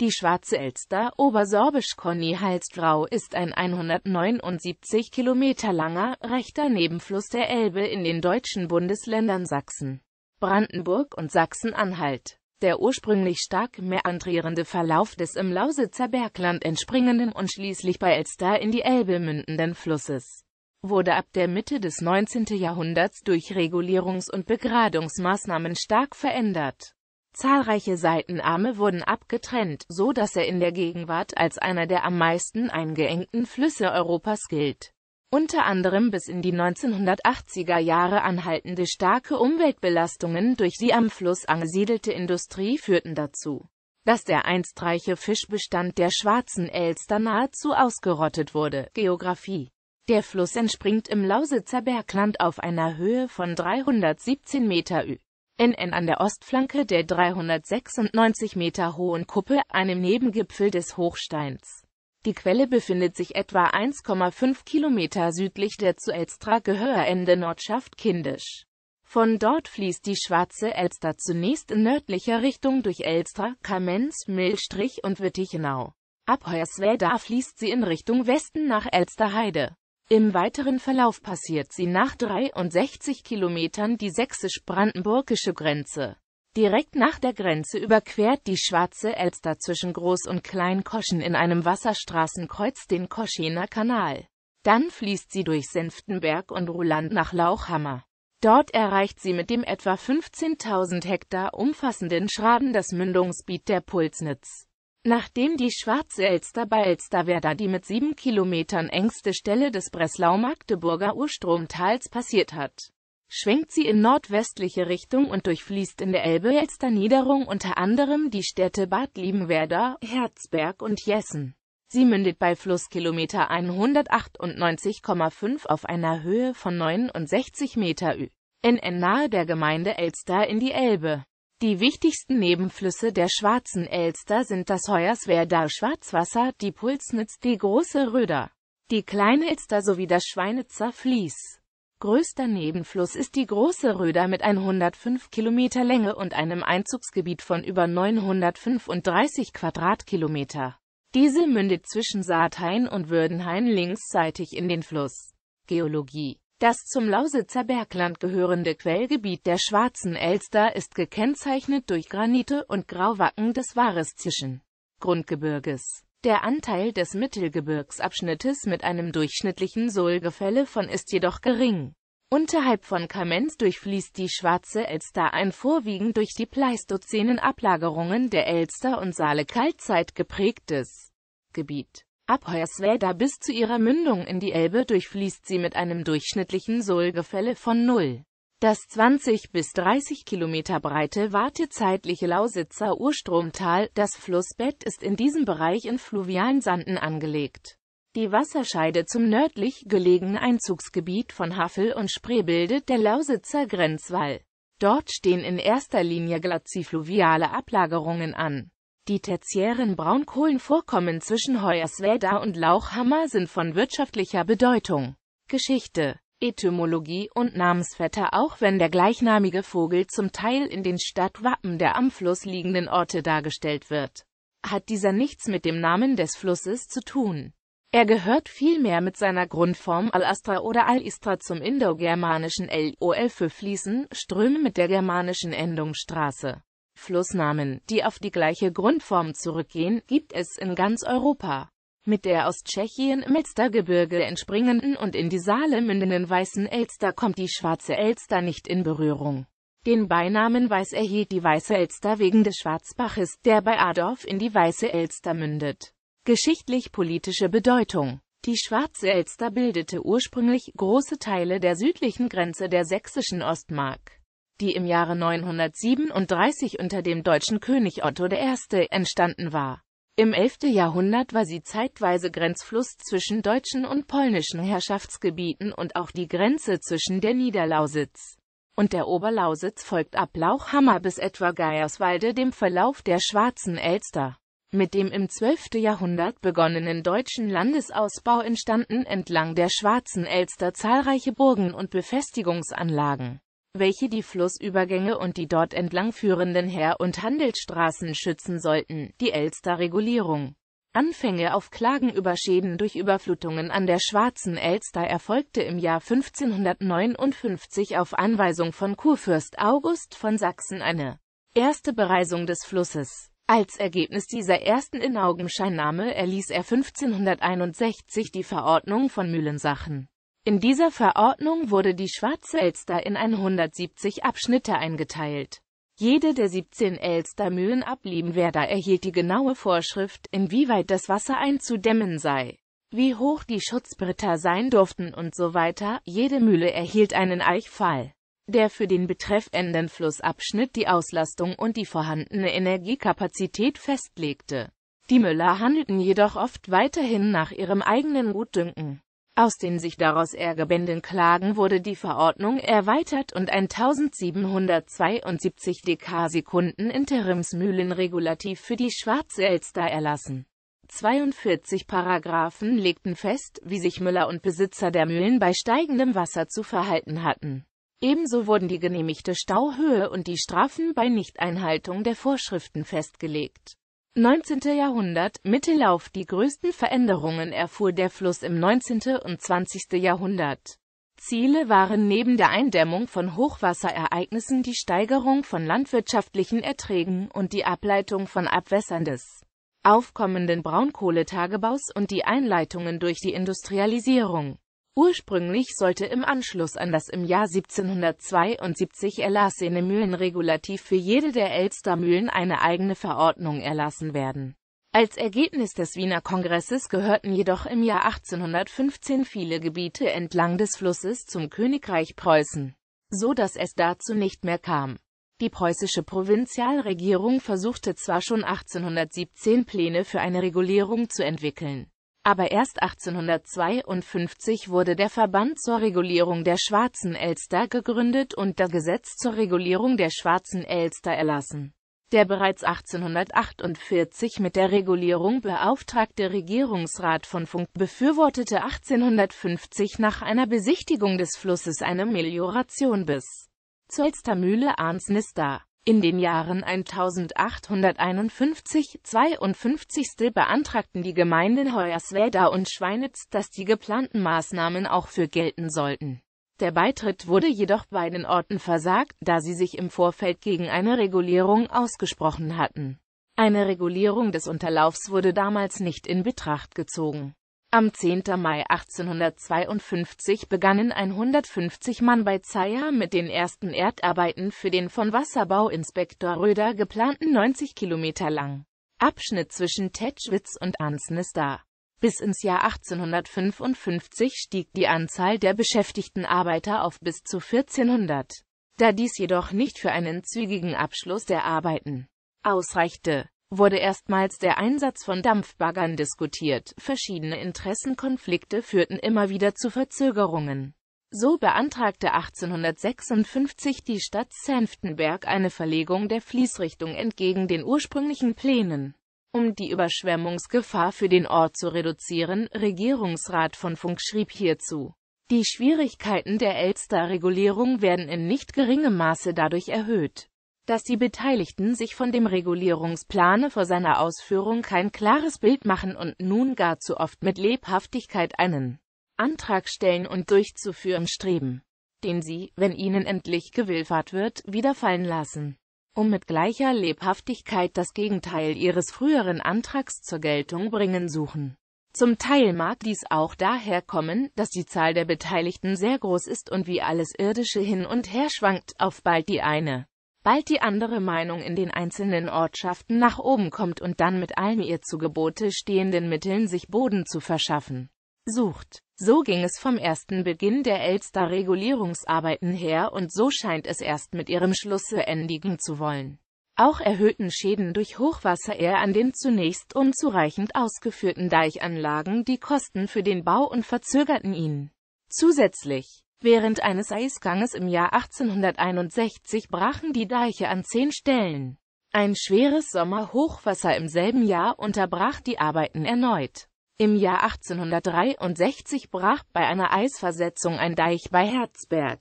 Die Schwarze Elster, obersorbisch Conny Halsgrau, ist ein 179 Kilometer langer, rechter Nebenfluss der Elbe in den deutschen Bundesländern Sachsen, Brandenburg und Sachsen-Anhalt. Der ursprünglich stark mäandrierende Verlauf des im Lausitzer Bergland entspringenden und schließlich bei Elster in die Elbe mündenden Flusses wurde ab der Mitte des 19. Jahrhunderts durch Regulierungs- und Begradungsmaßnahmen stark verändert. Zahlreiche Seitenarme wurden abgetrennt, so dass er in der Gegenwart als einer der am meisten eingeengten Flüsse Europas gilt. Unter anderem bis in die 1980er Jahre anhaltende starke Umweltbelastungen durch die am Fluss angesiedelte Industrie führten dazu, dass der einst reiche Fischbestand der Schwarzen Elster nahezu ausgerottet wurde. Geografie Der Fluss entspringt im Lausitzer Bergland auf einer Höhe von 317 Meter Ü. NN an der Ostflanke der 396 Meter hohen Kuppe, einem Nebengipfel des Hochsteins. Die Quelle befindet sich etwa 1,5 Kilometer südlich der zu Elstra gehörende Nordschaft Kindisch. Von dort fließt die Schwarze Elster zunächst in nördlicher Richtung durch Elstra, Kamenz, Millstrich und Wittichenau. Ab Hoyerswerda fließt sie in Richtung Westen nach Elsterheide. Im weiteren Verlauf passiert sie nach 63 Kilometern die sächsisch-brandenburgische Grenze. Direkt nach der Grenze überquert die Schwarze Elster zwischen Groß- und Kleinkoschen in einem Wasserstraßenkreuz den Koschener Kanal. Dann fließt sie durch Senftenberg und Ruland nach Lauchhammer. Dort erreicht sie mit dem etwa 15.000 Hektar umfassenden Schraden das Mündungsgebiet der Pulsnitz. Nachdem die Schwarze Elster bei Elsterwerda die mit sieben Kilometern engste Stelle des Breslau-Magdeburger Urstromtals passiert hat, schwenkt sie in nordwestliche Richtung und durchfließt in der Elbe-Elster-Niederung unter anderem die Städte Bad Liebenwerda, Herzberg und Jessen. Sie mündet bei Flusskilometer 198,5 auf einer Höhe von 69 Meter Ü. NN nahe der Gemeinde Elster in die Elbe. Die wichtigsten Nebenflüsse der Schwarzen Elster sind das Hoyerswerda Schwarzwasser, die Pulsnitz, die Große Röder, die Kleine Elster sowie das Schweinitzer Fließ. Größter Nebenfluss ist die Große Röder mit 105 Kilometer Länge und einem Einzugsgebiet von über 935 Quadratkilometer. Diese mündet zwischen Saathain und Würdenhain linksseitig in den Fluss. Geologie das zum Lausitzer Bergland gehörende Quellgebiet der Schwarzen Elster ist gekennzeichnet durch Granite und Grauwacken des Wareszischen Grundgebirges. Der Anteil des Mittelgebirgsabschnittes mit einem durchschnittlichen Sohlgefälle von ist jedoch gering. Unterhalb von Kamenz durchfließt die Schwarze Elster ein vorwiegend durch die pleistozänen Ablagerungen der Elster und Saale Kaltzeit geprägtes Gebiet. Ab Hoyerswerda bis zu ihrer Mündung in die Elbe durchfließt sie mit einem durchschnittlichen Sohlgefälle von 0. Das 20 bis 30 Kilometer breite wartezeitliche Lausitzer Urstromtal, das Flussbett ist in diesem Bereich in fluvialen Sanden angelegt. Die Wasserscheide zum nördlich gelegenen Einzugsgebiet von Havel und Spree bildet der Lausitzer Grenzwall. Dort stehen in erster Linie glazifluviale Ablagerungen an. Die tertiären Braunkohlenvorkommen zwischen Hoyerswerda und Lauchhammer sind von wirtschaftlicher Bedeutung. Geschichte, Etymologie und Namensvetter Auch wenn der gleichnamige Vogel zum Teil in den Stadtwappen der am Fluss liegenden Orte dargestellt wird, hat dieser nichts mit dem Namen des Flusses zu tun. Er gehört vielmehr mit seiner Grundform Al-Astra oder Al-Istra zum indogermanischen LOL für Fließen, Ströme mit der germanischen Endung Straße. Flussnamen, die auf die gleiche Grundform zurückgehen, gibt es in ganz Europa. Mit der aus Tschechien im Elstergebirge entspringenden und in die Saale mündenden Weißen Elster kommt die Schwarze Elster nicht in Berührung. Den Beinamen Weiß erhielt die Weiße Elster wegen des Schwarzbaches, der bei Adorf in die Weiße Elster mündet. Geschichtlich-politische Bedeutung Die Schwarze Elster bildete ursprünglich große Teile der südlichen Grenze der sächsischen Ostmark die im Jahre 937 unter dem deutschen König Otto I. entstanden war. Im 11. Jahrhundert war sie zeitweise Grenzfluss zwischen deutschen und polnischen Herrschaftsgebieten und auch die Grenze zwischen der Niederlausitz und der Oberlausitz folgt ab Lauchhammer bis etwa Geierswalde dem Verlauf der Schwarzen Elster. Mit dem im 12. Jahrhundert begonnenen deutschen Landesausbau entstanden entlang der Schwarzen Elster zahlreiche Burgen und Befestigungsanlagen. Welche die Flussübergänge und die dort entlang führenden Heer- und Handelsstraßen schützen sollten, die Elster-Regulierung. Anfänge auf Klagen über Schäden durch Überflutungen an der Schwarzen Elster erfolgte im Jahr 1559 auf Anweisung von Kurfürst August von Sachsen eine erste Bereisung des Flusses. Als Ergebnis dieser ersten Inaugenscheinnahme erließ er 1561 die Verordnung von Mühlensachen. In dieser Verordnung wurde die Schwarze Elster in 170 Abschnitte eingeteilt. Jede der 17 Elstermühlen ab Liebenwerda erhielt die genaue Vorschrift, inwieweit das Wasser einzudämmen sei, wie hoch die Schutzbretter sein durften und so weiter. Jede Mühle erhielt einen Eichpfahl, der für den betreffenden Flussabschnitt die Auslastung und die vorhandene Energiekapazität festlegte. Die Müller handelten jedoch oft weiterhin nach ihrem eigenen Gutdünken. Aus den sich daraus ergebenden Klagen wurde die Verordnung erweitert und ein 1772 Dekasekunden Interimsmühlenregulativ für die Schwarze Elster erlassen. 42 Paragraphen legten fest, wie sich Müller und Besitzer der Mühlen bei steigendem Wasser zu verhalten hatten. Ebenso wurden die genehmigte Stauhöhe und die Strafen bei Nichteinhaltung der Vorschriften festgelegt 19. Jahrhundert, Mittellauf Die größten Veränderungen erfuhr der Fluss im 19. und 20. Jahrhundert. Ziele waren neben der Eindämmung von Hochwasserereignissen die Steigerung von landwirtschaftlichen Erträgen und die Ableitung von Abwässern des aufkommenden Braunkohletagebaus und die Einleitungen durch die Industrialisierung. Ursprünglich sollte im Anschluss an das im Jahr 1772 erlassene Mühlenregulativ für jede der Elstermühlen eine eigene Verordnung erlassen werden. Als Ergebnis des Wiener Kongresses gehörten jedoch im Jahr 1815 viele Gebiete entlang des Flusses zum Königreich Preußen, so dass es dazu nicht mehr kam. Die preußische Provinzialregierung versuchte zwar schon 1817 Pläne für eine Regulierung zu entwickeln, aber erst 1852 wurde der Verband zur Regulierung der Schwarzen Elster gegründet und das Gesetz zur Regulierung der Schwarzen Elster erlassen. Der bereits 1848 mit der Regulierung beauftragte Regierungsrat von Funk befürwortete 1850 nach einer Besichtigung des Flusses eine Melioration bis zur Elstermühle Arnsnista. In den Jahren 1851-52 beantragten die Gemeinden Hoyerswerda und Schweinitz, dass die geplanten Maßnahmen auch für gelten sollten. Der Beitritt wurde jedoch beiden Orten versagt, da sie sich im Vorfeld gegen eine Regulierung ausgesprochen hatten. Eine Regulierung des Unterlaufs wurde damals nicht in Betracht gezogen am 10. Mai 1852 begannen 150 Mann bei Zeyer mit den ersten Erdarbeiten für den von Wasserbauinspektor Röder geplanten 90 Kilometer lang Abschnitt zwischen Tetschwitz und Ansnester. Bis ins Jahr 1855 stieg die Anzahl der beschäftigten Arbeiter auf bis zu 1400. Da dies jedoch nicht für einen zügigen Abschluss der Arbeiten ausreichte, wurde erstmals der Einsatz von Dampfbaggern diskutiert, verschiedene Interessenkonflikte führten immer wieder zu Verzögerungen. So beantragte 1856 die Stadt Senftenberg eine Verlegung der Fließrichtung entgegen den ursprünglichen Plänen. Um die Überschwemmungsgefahr für den Ort zu reduzieren, Regierungsrat von Funk schrieb hierzu. Die Schwierigkeiten der Elster-Regulierung werden in nicht geringem Maße dadurch erhöht, dass die Beteiligten sich von dem Regulierungsplane vor seiner Ausführung kein klares Bild machen und nun gar zu oft mit Lebhaftigkeit einen Antrag stellen und durchzuführen streben, den sie, wenn ihnen endlich gewillfahrt wird, wieder fallen lassen, um mit gleicher Lebhaftigkeit das Gegenteil ihres früheren Antrags zur Geltung bringen suchen. Zum Teil mag dies auch daher kommen, dass die Zahl der Beteiligten sehr groß ist und wie alles Irdische hin und her schwankt, auf bald die eine bald die andere Meinung in den einzelnen Ortschaften nach oben kommt und dann mit allen ihr zu Gebote stehenden Mitteln sich Boden zu verschaffen sucht. So ging es vom ersten Beginn der Elster-Regulierungsarbeiten her und so scheint es erst mit ihrem Schlusse endigen zu wollen. Auch erhöhten Schäden durch Hochwasser eher an den zunächst unzureichend ausgeführten Deichanlagen die Kosten für den Bau und verzögerten ihn. Zusätzlich Während eines Eisganges im Jahr 1861 brachen die Deiche an zehn Stellen. Ein schweres Sommerhochwasser im selben Jahr unterbrach die Arbeiten erneut. Im Jahr 1863 brach bei einer Eisversetzung ein Deich bei Herzberg.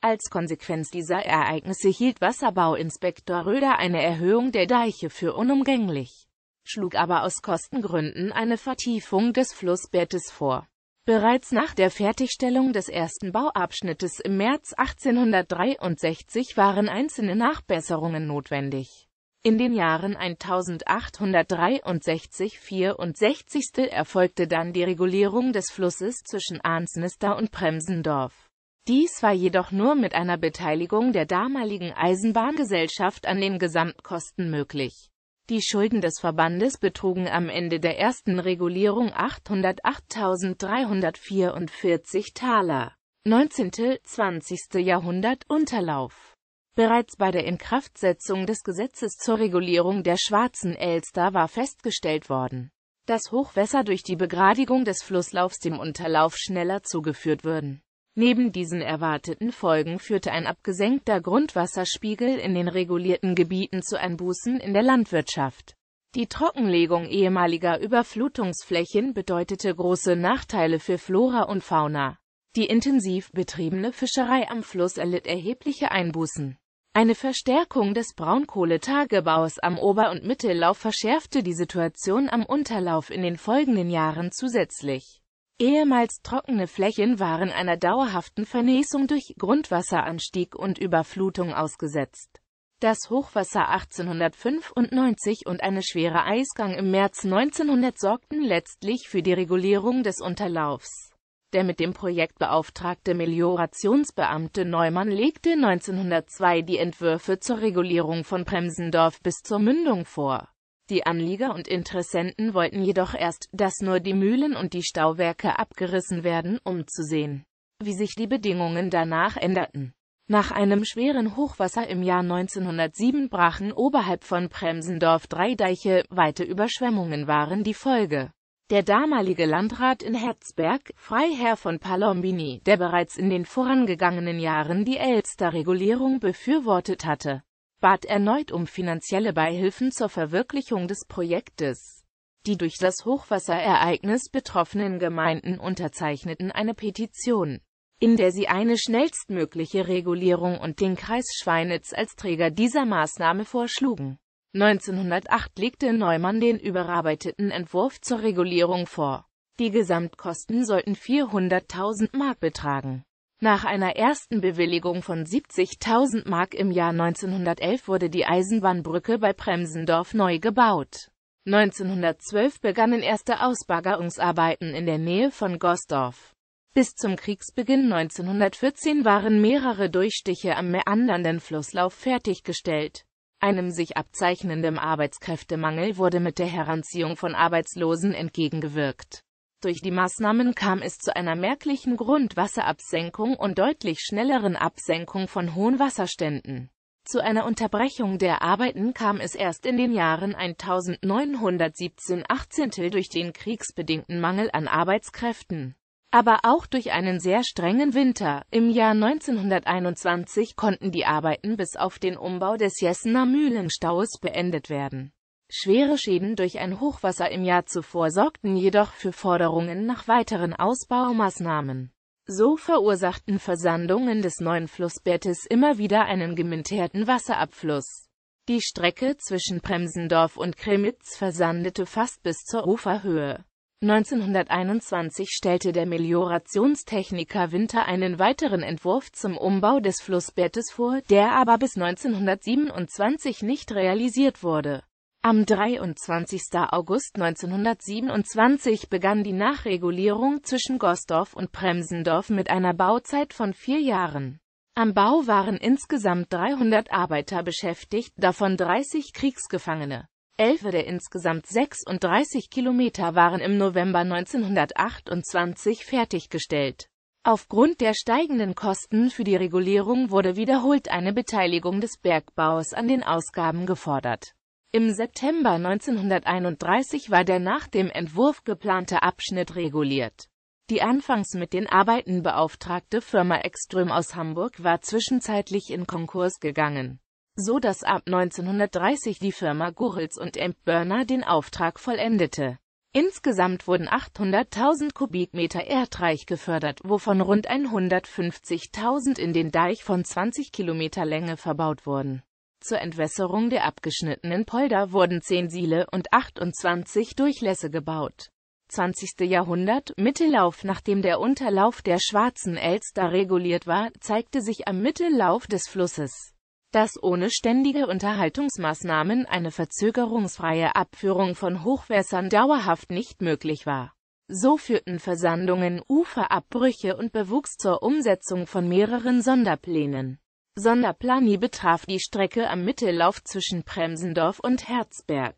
Als Konsequenz dieser Ereignisse hielt Wasserbauinspektor Röder eine Erhöhung der Deiche für unumgänglich, schlug aber aus Kostengründen eine Vertiefung des Flussbettes vor. Bereits nach der Fertigstellung des ersten Bauabschnittes im März 1863 waren einzelne Nachbesserungen notwendig. In den Jahren 1863–64 erfolgte dann die Regulierung des Flusses zwischen Arnsnister und Bremsendorf. Dies war jedoch nur mit einer Beteiligung der damaligen Eisenbahngesellschaft an den Gesamtkosten möglich. Die Schulden des Verbandes betrugen am Ende der ersten Regulierung 808.344 Taler. 19. 20. Jahrhundert Unterlauf Bereits bei der Inkraftsetzung des Gesetzes zur Regulierung der Schwarzen Elster war festgestellt worden, dass Hochwässer durch die Begradigung des Flusslaufs dem Unterlauf schneller zugeführt würden Neben diesen erwarteten Folgen führte ein abgesenkter Grundwasserspiegel in den regulierten Gebieten zu Einbußen in der Landwirtschaft. Die Trockenlegung ehemaliger Überflutungsflächen bedeutete große Nachteile für Flora und Fauna. Die intensiv betriebene Fischerei am Fluss erlitt erhebliche Einbußen. Eine Verstärkung des Braunkohletagebaus am Ober- und Mittellauf verschärfte die Situation am Unterlauf in den folgenden Jahren zusätzlich. Ehemals trockene Flächen waren einer dauerhaften Vernässung durch Grundwasseranstieg und Überflutung ausgesetzt. Das Hochwasser 1895 und eine schwere Eisgang im März 1900 sorgten letztlich für die Regulierung des Unterlaufs. Der mit dem Projekt beauftragte Meliorationsbeamte Neumann legte 1902 die Entwürfe zur Regulierung von Bremsendorf bis zur Mündung vor die Anlieger und Interessenten wollten jedoch erst, dass nur die Mühlen und die Stauwerke abgerissen werden, um zu sehen, wie sich die Bedingungen danach änderten. Nach einem schweren Hochwasser im Jahr 1907 brachen oberhalb von Bremsendorf drei Deiche, weite Überschwemmungen waren die Folge. Der damalige Landrat in Herzberg, Freiherr von Palombini, der bereits in den vorangegangenen Jahren die Elster-Regulierung befürwortet hatte, bat erneut um finanzielle Beihilfen zur Verwirklichung des Projektes. Die durch das Hochwasserereignis betroffenen Gemeinden unterzeichneten eine Petition, in der sie eine schnellstmögliche Regulierung und den Kreis Schweinitz als Träger dieser Maßnahme vorschlugen. 1908 legte Neumann den überarbeiteten Entwurf zur Regulierung vor. Die Gesamtkosten sollten 400.000 Mark betragen. Nach einer ersten Bewilligung von 70.000 Mark im Jahr 1911 wurde die Eisenbahnbrücke bei Bremsendorf neu gebaut. 1912 begannen erste Ausbaggerungsarbeiten in der Nähe von Gosdorf. Bis zum Kriegsbeginn 1914 waren mehrere Durchstiche am meandernden Flusslauf fertiggestellt. Einem sich abzeichnenden Arbeitskräftemangel wurde mit der Heranziehung von Arbeitslosen entgegengewirkt durch die Maßnahmen kam es zu einer merklichen Grundwasserabsenkung und deutlich schnelleren Absenkung von hohen Wasserständen. Zu einer Unterbrechung der Arbeiten kam es erst in den Jahren 1917 18 durch den kriegsbedingten Mangel an Arbeitskräften. Aber auch durch einen sehr strengen Winter. Im Jahr 1921 konnten die Arbeiten bis auf den Umbau des Jessener Mühlenstaus beendet werden. Schwere Schäden durch ein Hochwasser im Jahr zuvor sorgten jedoch für Forderungen nach weiteren Ausbaumaßnahmen. So verursachten Versandungen des neuen Flussbettes immer wieder einen geminterten Wasserabfluss. Die Strecke zwischen Bremsendorf und Kremitz versandete fast bis zur Uferhöhe. 1921 stellte der Meliorationstechniker Winter einen weiteren Entwurf zum Umbau des Flussbettes vor, der aber bis 1927 nicht realisiert wurde. Am 23. August 1927 begann die Nachregulierung zwischen Gosdorf und Bremsendorf mit einer Bauzeit von vier Jahren. Am Bau waren insgesamt 300 Arbeiter beschäftigt, davon 30 Kriegsgefangene. Elf der insgesamt 36 Kilometer waren im November 1928 fertiggestellt. Aufgrund der steigenden Kosten für die Regulierung wurde wiederholt eine Beteiligung des Bergbaus an den Ausgaben gefordert. Im September 1931 war der nach dem Entwurf geplante Abschnitt reguliert. Die anfangs mit den Arbeiten beauftragte Firma Ekström aus Hamburg war zwischenzeitlich in Konkurs gegangen, so dass ab 1930 die Firma Gurels und Empbörner den Auftrag vollendete Insgesamt wurden 800.000 Kubikmeter Erdreich gefördert, wovon rund 150.000 in den Deich von 20 Kilometer Länge verbaut wurden. Zur Entwässerung der abgeschnittenen Polder wurden 10 Siele und 28 Durchlässe gebaut. 20. Jahrhundert, Mittellauf Nachdem der Unterlauf der Schwarzen Elster reguliert war, zeigte sich am Mittellauf des Flusses dass ohne ständige Unterhaltungsmaßnahmen eine verzögerungsfreie Abführung von Hochwässern dauerhaft nicht möglich war. So führten Versandungen, Uferabbrüche und Bewuchs zur Umsetzung von mehreren Sonderplänen. Sonderplani betraf die Strecke am Mittellauf zwischen Bremsendorf und Herzberg.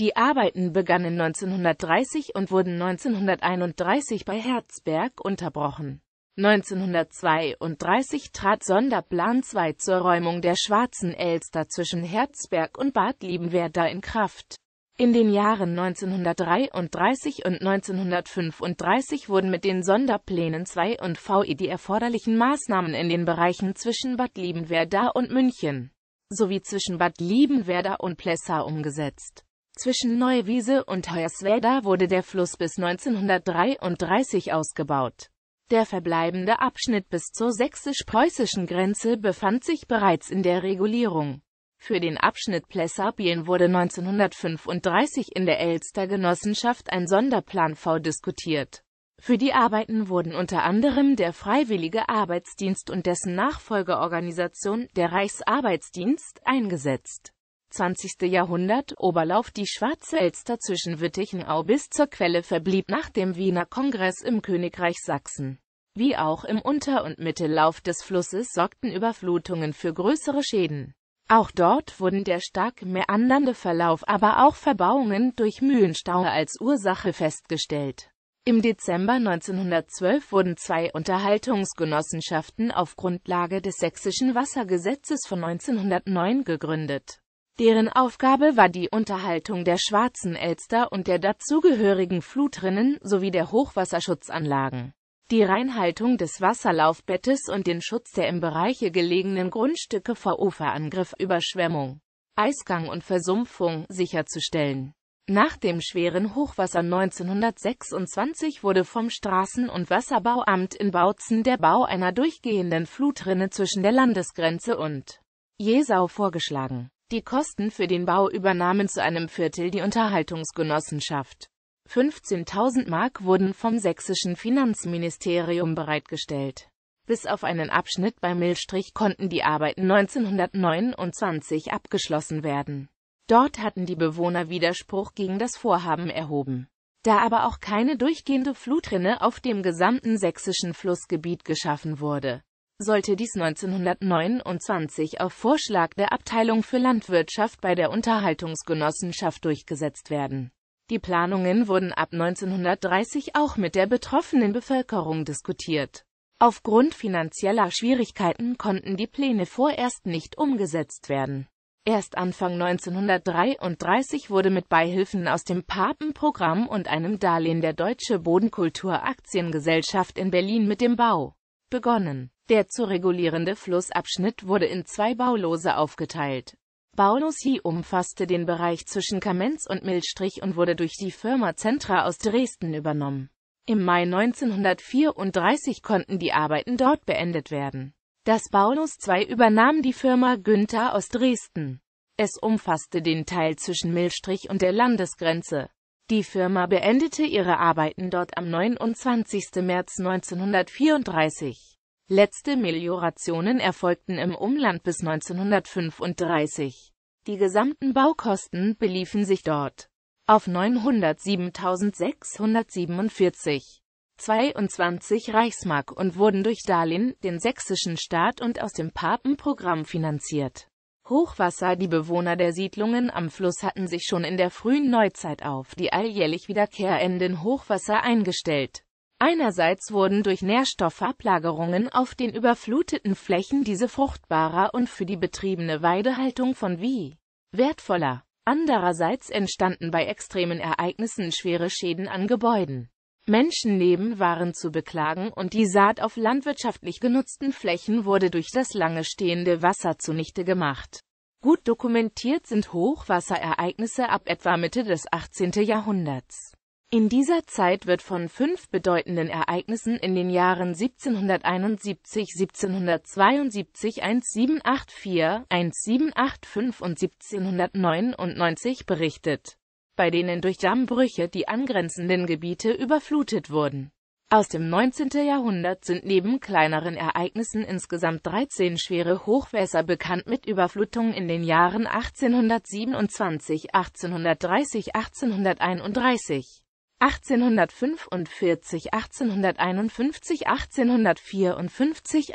Die Arbeiten begannen 1930 und wurden 1931 bei Herzberg unterbrochen. 1932 trat Sonderplan 2 zur Räumung der Schwarzen Elster zwischen Herzberg und Bad Liebenwerda in Kraft. In den Jahren 1933 und 1935 wurden mit den Sonderplänen 2 und VI die erforderlichen Maßnahmen in den Bereichen zwischen Bad Liebenwerda und München sowie zwischen Bad Liebenwerda und Plessau umgesetzt. Zwischen Neuwiese und Hoyerswerda wurde der Fluss bis 1933 ausgebaut. Der verbleibende Abschnitt bis zur sächsisch-preußischen Grenze befand sich bereits in der Regulierung. Für den Abschnitt Plessa-Bielen wurde 1935 in der Elster Genossenschaft ein Sonderplan V diskutiert. Für die Arbeiten wurden unter anderem der Freiwillige Arbeitsdienst und dessen Nachfolgeorganisation, der Reichsarbeitsdienst, eingesetzt. 20. Jahrhundert, Oberlauf Die Schwarze Elster zwischen Wittichenau bis zur Quelle verblieb nach dem Wiener Kongress im Königreich Sachsen. Wie auch im Unter- und Mittellauf des Flusses sorgten Überflutungen für größere Schäden. Auch dort wurden der stark meandernde Verlauf, aber auch Verbauungen durch Mühlenstau als Ursache festgestellt. Im Dezember 1912 wurden zwei Unterhaltungsgenossenschaften auf Grundlage des Sächsischen Wassergesetzes von 1909 gegründet. Deren Aufgabe war die Unterhaltung der Schwarzen Elster und der dazugehörigen Flutrinnen sowie der Hochwasserschutzanlagen, die Reinhaltung des Wasserlaufbettes und den Schutz der im Bereiche gelegenen Grundstücke vor Uferangriff, Überschwemmung, Eisgang und Versumpfung sicherzustellen. Nach dem schweren Hochwasser 1926 wurde vom Straßen- und Wasserbauamt in Bautzen der Bau einer durchgehenden Flutrinne zwischen der Landesgrenze und Jesau vorgeschlagen. Die Kosten für den Bau übernahmen zu einem Viertel die Unterhaltungsgenossenschaft. 15.000 Mark wurden vom sächsischen Finanzministerium bereitgestellt. Bis auf einen Abschnitt bei Millstrich konnten die Arbeiten 1929 abgeschlossen werden. Dort hatten die Bewohner Widerspruch gegen das Vorhaben erhoben. Da aber auch keine durchgehende Flutrinne auf dem gesamten sächsischen Flussgebiet geschaffen wurde, sollte dies 1929 auf Vorschlag der Abteilung für Landwirtschaft bei der Unterhaltungsgenossenschaft durchgesetzt werden. Die Planungen wurden ab 1930 auch mit der betroffenen Bevölkerung diskutiert. Aufgrund finanzieller Schwierigkeiten konnten die Pläne vorerst nicht umgesetzt werden. Erst Anfang 1933 wurde mit Beihilfen aus dem Papenprogramm und einem Darlehen der Deutsche Bodenkultur Aktiengesellschaft in Berlin mit dem Bau begonnen. Der zu regulierende Flussabschnitt wurde in zwei Baulose aufgeteilt. Baulos Hi umfasste den Bereich zwischen Kamenz und Milstrich und wurde durch die Firma Centra aus Dresden übernommen. Im Mai 1934 konnten die Arbeiten dort beendet werden. Das Baulos 2 übernahm die Firma Günther aus Dresden. Es umfasste den Teil zwischen Milstrich und der Landesgrenze. Die Firma beendete ihre Arbeiten dort am 29. März 1934. Letzte Meliorationen erfolgten im Umland bis 1935. Die gesamten Baukosten beliefen sich dort auf 907.647 22 Reichsmark und wurden durch Darlehen, den sächsischen Staat und aus dem Papenprogramm finanziert. Hochwasser Die Bewohner der Siedlungen am Fluss hatten sich schon in der frühen Neuzeit auf die alljährlich wiederkehrenden Hochwasser eingestellt. Einerseits wurden durch Nährstoffablagerungen auf den überfluteten Flächen diese fruchtbarer und für die betriebene Weidehaltung von Vieh wertvoller. Andererseits entstanden bei extremen Ereignissen schwere Schäden an Gebäuden. Menschenleben waren zu beklagen und die Saat auf landwirtschaftlich genutzten Flächen wurde durch das lange stehende Wasser zunichte gemacht. Gut dokumentiert sind Hochwasserereignisse ab etwa Mitte des 18. Jahrhunderts. In dieser Zeit wird von fünf bedeutenden Ereignissen in den Jahren 1771, 1772, 1784, 1785 und 1799 berichtet, bei denen durch Dammbrüche die angrenzenden Gebiete überflutet wurden. Aus dem 19. Jahrhundert sind neben kleineren Ereignissen insgesamt 13 schwere Hochwässer bekannt mit Überflutungen in den Jahren 1827, 1830, 1831. 1845, 1851, 1854,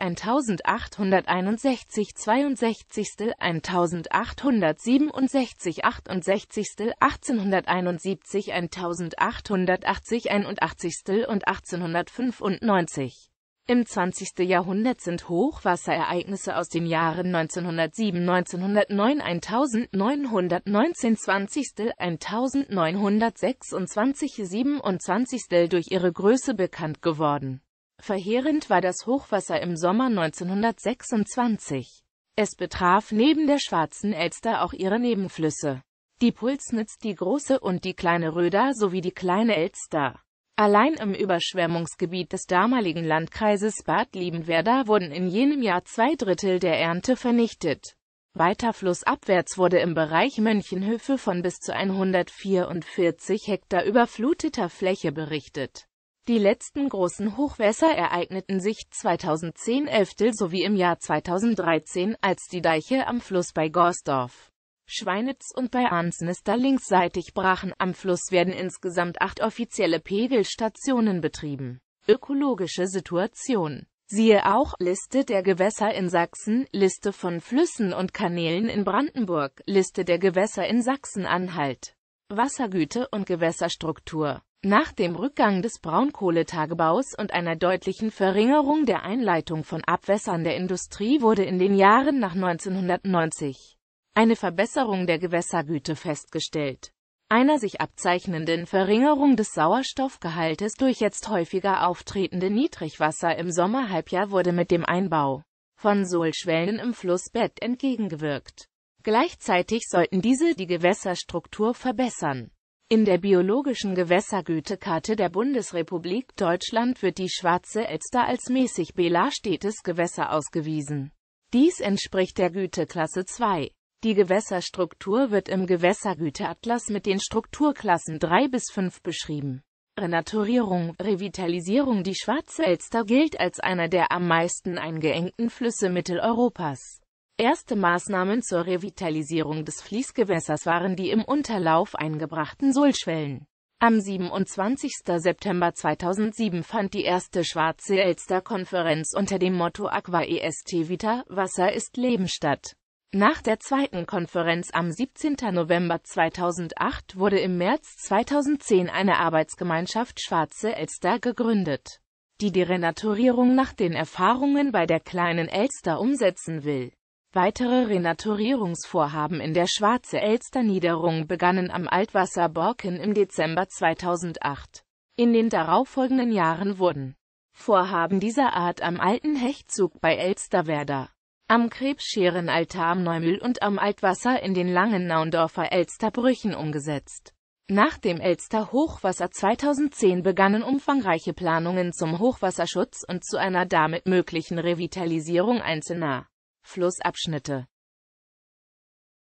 1861, 62., 1867, 68., 1871, 1880, 81. und 1895 im 20. Jahrhundert sind Hochwasserereignisse aus den Jahren 1907, 1909, 1919, 20., 1926, 27. durch ihre Größe bekannt geworden. Verheerend war das Hochwasser im Sommer 1926. Es betraf neben der Schwarzen Elster auch ihre Nebenflüsse. Die Pulsnitz, die Große und die Kleine Röder sowie die Kleine Elster. Allein im Überschwemmungsgebiet des damaligen Landkreises Bad Liebenwerda wurden in jenem Jahr zwei Drittel der Ernte vernichtet. Weiter flussabwärts wurde im Bereich Mönchenhöfe von bis zu 144 Hektar überfluteter Fläche berichtet. Die letzten großen Hochwässer ereigneten sich 2010 Elftel sowie im Jahr 2013, als die Deiche am Fluss bei Gorsdorf Schweinitz und bei Arnsnister linksseitig brachen. Am Fluss werden insgesamt acht offizielle Pegelstationen betrieben. Ökologische Situation Siehe auch Liste der Gewässer in Sachsen, Liste von Flüssen und Kanälen in Brandenburg, Liste der Gewässer in Sachsen-Anhalt. Wassergüte und Gewässerstruktur Nach dem Rückgang des Braunkohletagebaus und einer deutlichen Verringerung der Einleitung von Abwässern der Industrie wurde in den Jahren nach 1990 eine Verbesserung der Gewässergüte festgestellt. Einer sich abzeichnenden Verringerung des Sauerstoffgehaltes durch jetzt häufiger auftretende Niedrigwasser im Sommerhalbjahr wurde mit dem Einbau von Sohlschwellen im Flussbett entgegengewirkt. Gleichzeitig sollten diese die Gewässerstruktur verbessern. In der biologischen Gewässergütekarte der Bundesrepublik Deutschland wird die Schwarze Elster als mäßig belarstetes Gewässer ausgewiesen. Dies entspricht der Güteklasse 2. Die Gewässerstruktur wird im Gewässergüteatlas mit den Strukturklassen 3 bis 5 beschrieben. Renaturierung, Revitalisierung Die Schwarze Elster gilt als einer der am meisten eingeengten Flüsse Mitteleuropas. Erste Maßnahmen zur Revitalisierung des Fließgewässers waren die im Unterlauf eingebrachten Sohlschwellen. Am 27. September 2007 fand die erste Schwarze Elster-Konferenz unter dem Motto Aqua est Vita, Wasser ist Leben statt. Nach der zweiten Konferenz am 17. November 2008 wurde im März 2010 eine Arbeitsgemeinschaft Schwarze Elster gegründet, die die Renaturierung nach den Erfahrungen bei der Kleinen Elster umsetzen will. Weitere Renaturierungsvorhaben in der Schwarze Elster Niederung begannen am Altwasser Borken im Dezember 2008. In den darauffolgenden Jahren wurden Vorhaben dieser Art am alten Hechtzug bei Elsterwerda am Krebsscherenaltar am Neumühl und am Altwasser in den langen Naundorfer Elsterbrüchen umgesetzt. Nach dem Elster-Hochwasser 2010 begannen umfangreiche Planungen zum Hochwasserschutz und zu einer damit möglichen Revitalisierung einzelner Flussabschnitte